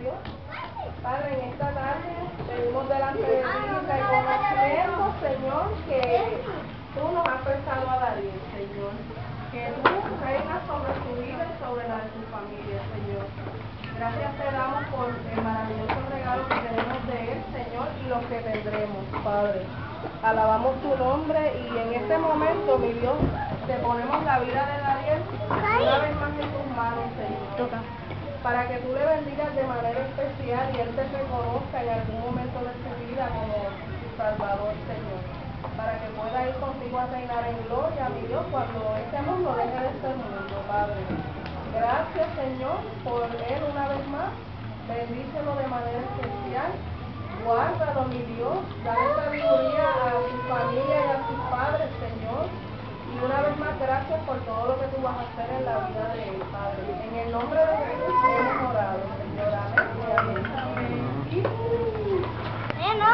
Padre, en esta tarde venimos delante de ti Señor, que tú nos has prestado a Darío, Señor. Que tú reinas sobre su vida y sobre la de su familia, Señor. Gracias te damos por el maravilloso regalo que tenemos de él, Señor, y lo que tendremos, Padre. Alabamos tu nombre y en este momento, mi Dios, te ponemos la vida de Dariel una vez más en tus manos, Señor. Para que tú le bendigas de manera especial y él te reconozca en algún momento de su vida como su Salvador, Señor. Para que pueda ir contigo a reinar en gloria, mi Dios, cuando este mundo deje de ser mundo, Padre. Gracias, Señor, por él una vez más. Bendícelo de manera especial. Guárdalo, mi Dios. Dale sabiduría a su familia y a sus padres, Señor. Y una vez más, gracias por todo lo que tú vas a hacer en la vida de él, Padre. En el nombre de